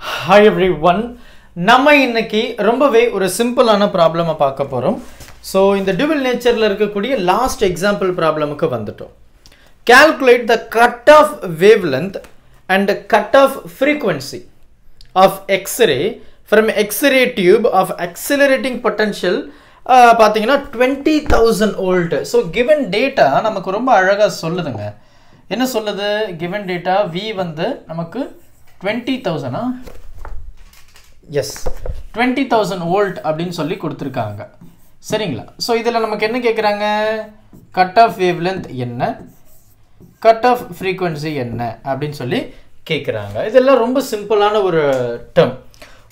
Hi every one நம்ம இன்னைக்கு ரொம்பவே ஒரு சிம்பிளான ப்ராப்ளமை பார்க்க போகிறோம் ஸோ இந்த டியூவல் நேச்சரில் இருக்கக்கூடிய லாஸ்ட் எக்ஸாம்பிள் ப்ராப்ளமுக்கு வந்துட்டோம். Calculate the cut off wave length and cut off frequency of X ray from X ray tube of accelerating potential பார்த்தீங்கன்னா twenty thousand volt so given data நமக்கு ரொம்ப அழகாக சொல்லுதுங்க. என்ன சொல்லுது? கிவன் டேட்டா வி வந்து நமக்கு டுவெண்ட்டி தௌசண்டா எஸ் டுவெண்ட்டி தௌசண்ட் வோல்ட் அப்படின்னு சொல்லி கொடுத்துருக்காங்க. சரிங்களா? ஸோ இதில் நமக்கு என்ன கேட்குறாங்க கட் ஆஃப் வேவ் லென்த் என்ன? கட் ஆஃப் ஃப்ரீக்வன்சி என்ன? அப்படின்னு சொல்லி கேட்குறாங்க இதெல்லாம் ரொம்ப சிம்பிளான ஒரு term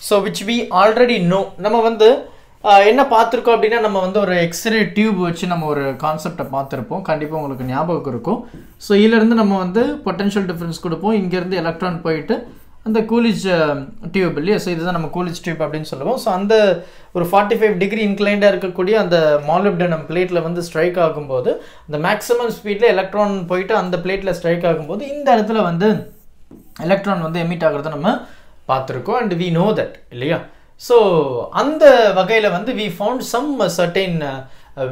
so which we already know நம்ம வந்து என்ன பார்த்துருக்கோம் அப்படின்னா நம்ம வந்து ஒரு எக்ஸ்ரே டியூப் வச்சு நம்ம ஒரு கான்செப்டை பார்த்துருப்போம். கண்டிப்பாக உங்களுக்கு ஞாபகம் இருக்கும். ஸோ இதிலேருந்து நம்ம வந்து பொட்டன்ஷியல் டிஃப்ரென்ஸ் கொடுப்போம். இங்கேருந்து எலக்ட்ரான் போயிட்டு அந்த கூலிஜ் டியூப் இல்லையா? ஸோ இதுதான் நம்ம கூலிஜ் டியூப் அப்படின்னு சொல்லுவோம். ஸோ அந்த ஒரு ஃபார்ட்டி ஃபைவ் டிகிரி இன்க்ளைண்டாக இருக்கக்கூடிய அந்த மாலிப்டனம் பிளேட்டில் வந்து ஸ்ட்ரைக் ஆகும்போது அந்த மேக்ஸிமம் ஸ்பீடில் எலக்ட்ரான் போயிட்டு அந்த பிளேட்டில் ஸ்ட்ரைக் ஆகும்போது இந்த இடத்துல வந்து எலக்ட்ரான் வந்து எமிட் ஆகிறத நம்ம பார்த்துருக்கோம். அண்ட் வி நோ தட் இல்லையா? ஸோ அந்த வகையில் வந்து we found some certain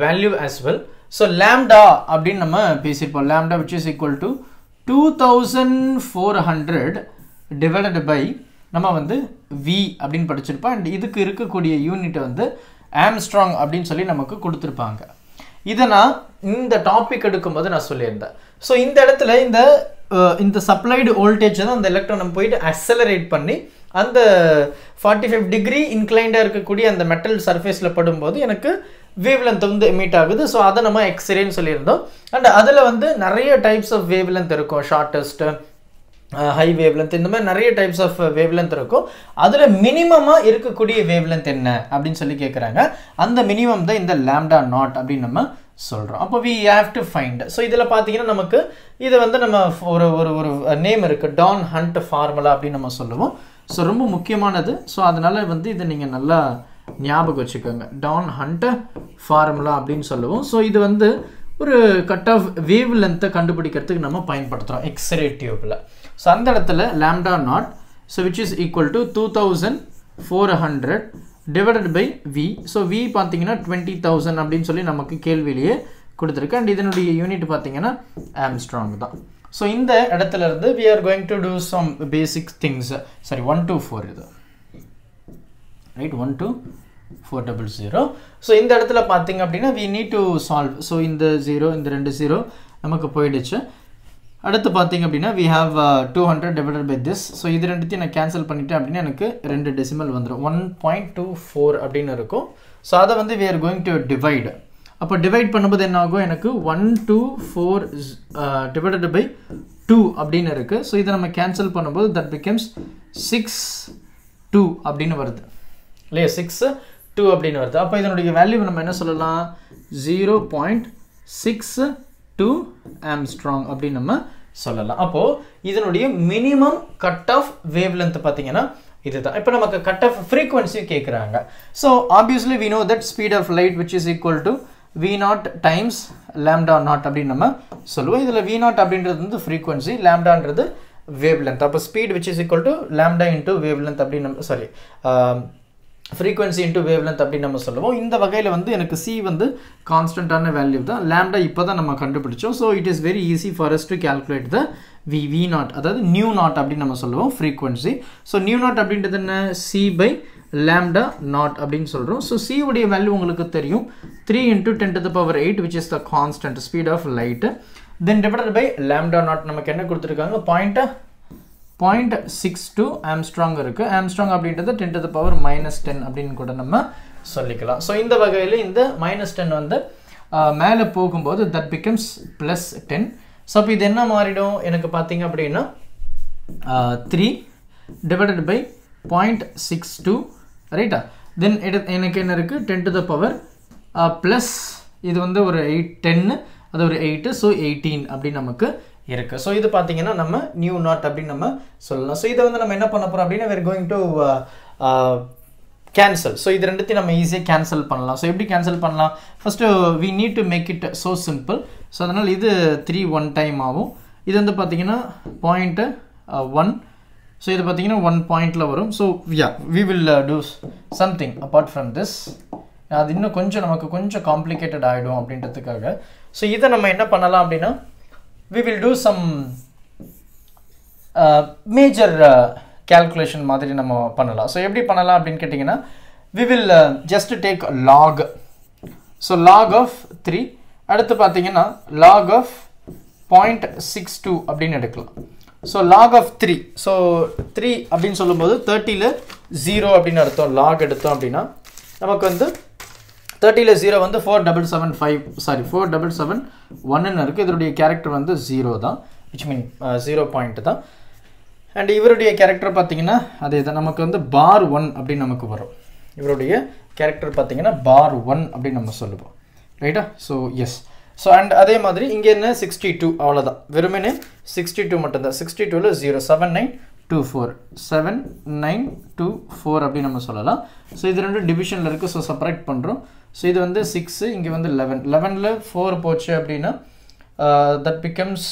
value as well so lambda அப்படின்னு நம்ம பேசியிருப்போம். Lambda which is equal to two thousand four hundred divided by நம்ம வந்து வி அப்படின்னு படிச்சிருப்போம். அண்ட் இதுக்கு இருக்கக்கூடிய யூனிட் வந்து ஆம்ஸ்ட்ராங் அப்படின்னு சொல்லி நமக்கு கொடுத்துருப்பாங்க. இதை நான் இந்த டாபிக் எடுக்கும்போது நான் சொல்லியிருந்தேன். ஸோ இந்த இடத்துல இந்த uh, இந்த சப்ளைடு வோல்டேஜ் தான் அந்த எலக்ட்ரான் நம்ம போயிட்டு அக்சலரேட் பண்ணி அந்த ஃபார்ட்டி ஃபைவ் டிகிரி இன்க்ளைண்டாக இருக்கக்கூடிய அந்த மெட்டல் சர்ஃபேஸில் படும்போது எனக்கு வேவ் லென்த் வந்து எமிட் ஆகுது. ஸோ அதை நம்ம எக்ஸ்ரேன்னு சொல்லியிருந்தோம். அண்ட் அதில் வந்து நிறைய டைப்ஸ் ஆஃப் வேவ் லென்த் இருக்கும். ஷார்ட்டஸ்ட்டு ஹை வேவ் லென்த் இந்த மாதிரி நிறைய டைப்ஸ் ஆஃப் வேவ் லென்த் இருக்கும். அதில் மினிமமாக இருக்கக்கூடிய வேவ் லென்த் என்ன அப்படின்னு சொல்லி கேட்குறாங்க அந்த மினிமம் தான் இந்த லேம்டா நாட் அப்படின்னு நம்ம சொல்கிறோம் அப்போ we have to find so இதில் பார்த்தீங்கன்னா நமக்கு இது வந்து நம்ம ஒரு ஒரு ஒரு நேம் இருக்குது டான் ஹண்ட் ஃபார்முலா அப்படின்னு நம்ம சொல்லுவோம். ஸோ ரொம்ப முக்கியமானது. ஸோ அதனால் வந்து இதை நீங்கள் நல்லா ஞாபகம் வச்சுக்கோங்க. டான் ஹண்ட் ஃபார்முலா அப்படின்னு சொல்லுவோம். ஸோ இது வந்து ஒரு கட் ஆஃப் வேவ் லென்த்தை கண்டுபிடிக்கிறதுக்கு நம்ம பயன்படுத்துகிறோம் எக்ஸ்ரே டியூப்பில் ஸோ அந்த இடத்துல lambda naught so which is equal to two thousand four hundred divided by V so V பார்த்தீங்கன்னா டுவெண்ட்டி தௌசண்ட் அப்படின்னு சொல்லி நமக்கு கேள்வியிலேயே கொடுத்துருக்கு. அண்ட் இதனுடைய யூனிட் பார்த்தீங்கன்னா ஆம்ஸ்ட்ராங் தான். ஸோ இந்த இடத்துல இருந்து we are going to do some basic things sorry one two four இது. Right one two four double zero so இந்த இடத்துல பார்த்தீங்க அப்படின்னா we need to solve so இந்த ஜீரோ இந்த ரெண்டு ஜீரோ நமக்கு போயிடுச்சு. அடுத்து பார்த்தீங்க அப்படின்னா we have two hundred divided by this so இது ரெண்டுத்தையும் நான் கேன்சல் பண்ணிட்டேன் அப்படின்னா எனக்கு ரெண்டு டெசிமல் வந்துடும் ஒன் பாயிண்ட் டூ ஃபோர் அப்படின்னு இருக்கும். ஸோ அதை வந்து we are going to divide அப்போ டிவைட் பண்ணும்போது என்ன ஆகும் எனக்கு one two four divided by two அப்படின்னு இருக்குது ஸோ இதை நம்ம கேன்சல் பண்ணும்போது தட் பிகம்ஸ் சிக்ஸ் டூ அப்படின்னு வருது. இல்லையா? சிக்ஸ் டூ அப்படின்னு வருது. அப்போ இதனுடைய வேல்யூ நம்ம என்ன சொல்லலாம்? Zero point six two angstrom அப்படின்னு நம்ம சொல்லலாம். அப்போது இதனுடைய minimum cut off wave length பார்த்தீங்கன்னா இதுதான். இப்போ நமக்கு கட் ஆஃப் ஃப்ரீக்வன்சி கேட்குறாங்க so obviously we know that speed of light which is equal to V naught times lambda naught அப்படின்னு நம்ம சொல்லுவோம். இதில் வி நாட் அப்படின்றது வந்து ஃப்ரீக்வன்சி லேம்டான்றது வேவ் லென்த் அப்போ speed which is equal to lambda into wave length அப்படின்னு நம்ம sorry frequency into wave length அப்படின்னு நம்ம சொல்லுவோம். இந்த வகையில் வந்து எனக்கு சி வந்து கான்ஸ்டன்ட்டான வேல்யூ தான். லேம்டா இப்போ தான் நம்ம கண்டுபிடிச்சோம். So it is very easy for us to calculate the V V naught அதாவது நியூ நாட் அப்படின்னு நம்ம சொல்லுவோம் ஃப்ரீக்வன்சி ஸோ நியூ நாட் அப்படின்றது என்ன? சி பை லேம்டா நாட் அப்படின்னு சொல்கிறோம் ஸோ சி உடைய வேல்யூ உங்களுக்கு தெரியும். Three into ten to the power eight which is the constant speed of light then divided by lambda naught நமக்கு என்ன கொடுத்துருக்காங்க? பாயிண்ட்டை பாயிண்ட் சிக்ஸ் டூ ஆம்ஸ்ட்ராங் இருக்குது ஆம்ஸ்ட்ராங் அப்படின்றது ten to the power minus ten அப்படின்னு கூட நம்ம சொல்லிக்கலாம். ஸோ இந்த வகையில் இந்த மைனஸ் டென் வந்து மேலே போகும்போது that becomes plus ten so அப்போ இது என்ன மாறிடும்? எனக்கு பார்த்தீங்க அப்படின்னா three divided by point six two ரைட்டா தென் எனக்கு என்ன இருக்குது ten to the power plus இது வந்து ஒரு எயிட் டென்னு அது ஒரு எயிட்டு ஸோ எயிட்டீன் அப்படின்னு நமக்கு இருக்கு. ஸோ இது பார்த்தீங்கன்னா நம்ம நியூ நாட் அப்படின்னு நம்ம சொல்லலாம். ஸோ இதை வந்து நம்ம என்ன பண்ண போகிறோம் அப்படின்னா we're going to cancel so இது ரெண்டுத்தையும் நம்ம ஈஸியாக கேன்சல் பண்ணலாம். ஸோ எப்படி கேன்சல் பண்ணலாம்? First we need to make it so simple so அதனால் இது த்ரீ ஒன் டைம் ஆகும். இது வந்து பார்த்தீங்கன்னா பாயிண்ட்டு ஒன் uh, ஸோ இது பார்த்தீங்கன்னா ஒன் பாயிண்டில் வரும். So yeah we will do something apart from this அது இன்னும் கொஞ்சம் நமக்கு கொஞ்சம் காம்ப்ளிகேட்டட் ஆகிடும் அப்படின்றதுக்காக. ஸோ இதை நம்ம என்ன பண்ணலாம் அப்படின்னா we will do some major calculation மாதிரி நம்ம பண்ணலாம். ஸோ எப்படி பண்ணலாம் அப்படின்னு கேட்டிங்கன்னா we will just take log so log of three அடுத்து பார்த்தீங்கன்னா log of point six two அப்படின்னு எடுக்கலாம். So log of three so three அப்படின்னு சொல்லும்போது தேர்ட்டியில் ஜீரோ அப்படின்னு அர்த்தம். லாக் எடுத்தோம் அப்படின்னா நமக்கு வந்து தேர்ட்டியில் ஜீரோ வந்து four double seven five sorry four double seven ஒன்னு இருக்குது இதனுடைய கேரக்டர் வந்து ஜீரோ தான். விச் மீன் ஜீரோ பாயிண்ட் தான். அண்ட் இவருடைய கேரக்டர் பார்த்தீங்கன்னா அதே தான். நமக்கு வந்து பார் ஒன் அப்படின்னு நமக்கு வரும். இவருடைய கேரக்டர் பார்த்தீங்கன்னா பார் ஒன் அப்படின்னு நம்ம சொல்லுவோம். ரைட்டா ஸோ எஸ் ஸோ அண்ட் அதே மாதிரி இங்கே என்ன சிக்ஸ்டி டூ அவ்வளோதான் வெறுமனே சிக்ஸ்டி டூ மட்டும்தான். சிக்ஸ்டி டூவில் zero seven nine two four seven nine two four அப்படின்னு நம்ம சொல்லலாம். ஸோ இது ரெண்டும் டிவிஷனில் இருக்குது ஸோ செப்பரேட் பண்ணுறோம் ஸோ இது வந்து சிக்ஸு இங்கே வந்து லெவன் லெவனில் ஃபோர் போச்சு அப்படின்னா தட் பிகம்ஸ்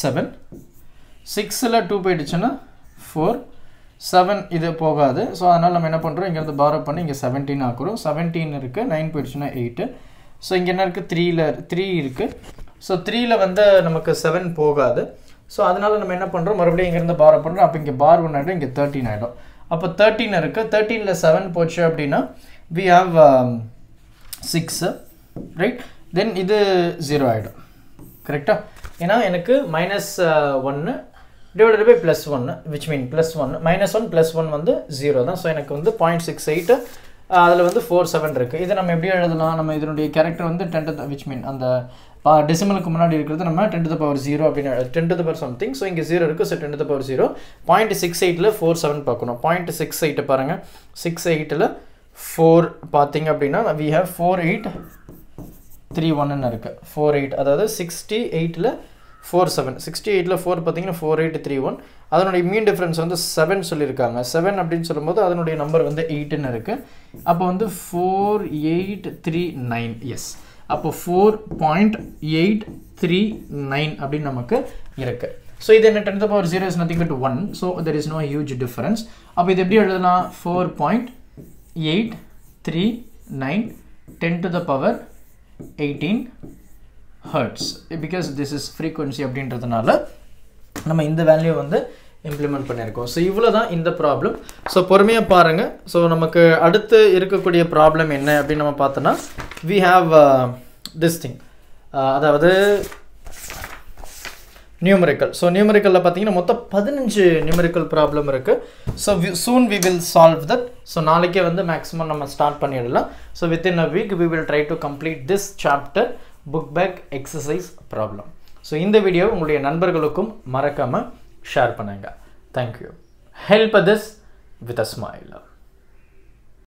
செவன் சிக்ஸில் டூ போயிடுச்சுன்னா ஃபோர் செவன் இது போகாது. ஸோ அதனால் நம்ம என்ன பண்ணுறோம் இங்கேருந்து பாரோ பண்ணி இங்கே செவன்டீன் ஆக்குறோம். செவன்டீன் இருக்குது நைன் போயிடுச்சுன்னா எயிட்டு ஸோ இங்கே என்ன இருக்குது த்ரீயில் த்ரீ இருக்குது ஸோ த்ரீயில் வந்து நமக்கு செவன் போகாது. ஸோ அதனால் நம்ம என்ன பண்ணுறோம் மறுபடியும் இங்கேருந்து பாரோ பண்ணுறோம் அப்போ இங்கே பார் ஒன் ஆகிடும் இங்கே தேர்ட்டின் ஆகிடும் அப்போ தேர்ட்டின் இருக்குது தேர்ட்டீனில் செவன் போச்சு அப்படின்னா we have six right then இது ஜீரோ ஆகிடும் கரெக்டாக ஏன்னா எனக்கு மைனஸ் ஒன்று டிவைடட் பை ப்ளஸ் ஒன்று விச் மீன் ப்ளஸ் ஒன்று மைனஸ் ஒன் ப்ளஸ் ஒன் வந்து ஜீரோ தான். ஸோ எனக்கு வந்து பாயிண்ட் சிக்ஸ் எயிட்டு அதில் வந்து ஃபோர் செவன் இருக்குது இதை நம்ம எப்படி எழுதலாம்? நம்ம இதனுடைய கேரக்டர் வந்து டென் டு விச் மீன் அந்த டெசிமலுக்கு முன்னாடி இருக்கிறது நம்ம டென் டு பவர் ஜீரோ அப்படின்னு ten to power something so இங்கே ஜீரோ இருக்குது so ten to power zero point six எயிட்டில் ஃபோர் செவன் பார்க்கணும். பாயிண்ட் சிக்ஸ் எயிட்டை பாருங்கள் சிக்ஸ் எயிட்டில் ஃபோர் பார்த்தீங்க அப்படின்னா we have four eight three ஒன்னு இருக்குது ஃபோர் எயிட் அதாவது சிக்ஸ்டி எயிட்டில் ஃபோர் செவன் சிக்ஸ்டி எயிட்டில் ஃபோர் பார்த்தீங்கன்னா ஃபோர் எயிட் த்ரீ ஒன் அதனுடைய மீன் டிஃப்ரென்ஸ் வந்து செவன் சொல்லியிருக்காங்க. செவன் அப்படின்னு சொல்லும்போது அதனுடைய நம்பர் வந்து எயிட்டுன்னு இருக்குது அப்போ வந்து four eight three nine yes அப்போ four point eight three nine அப்படின்னு நமக்கு இருக்குது ஸோ இது என்ன? Ten power zero is nothing but one so there is no huge difference அப்போ இது எப்படி எழுதலாம் four point eight three nine ten to the power eighteen hertz because this is frequency அப்படின்றதுனால நம்ம இந்த வேல்யூ வந்து இம்ப்ளிமெண்ட் பண்ணியிருக்கோம். ஸோ இவ்வளோ தான் இந்த ப்ராப்ளம் ஸோ பொறுமையாக பாருங்கள் ஸோ நமக்கு அடுத்து இருக்கக்கூடிய ப்ராப்ளம் என்ன அப்படின்னு நம்ம பார்த்தோன்னா வி ஹாவ் திஸ் திங் அதாவது நியூமரிக்கல் ஸோ நியூமரிக்கலில் பார்த்தீங்கன்னா மொத்தம் பதினஞ்சு நியூமரிக்கல் ப்ராப்ளம் இருக்குது so soon we will solve that so நாளைக்கே வந்து மேக்ஸிமம் நம்ம ஸ்டார்ட் பண்ணிடலாம். So within a week we will try to complete this chapter book back exercise problem so இந்த வீடியோ உங்களுடைய நண்பர்களுக்கும் மறக்காமல் ஷேர் பண்ணுங்கள் thank you help this with a smile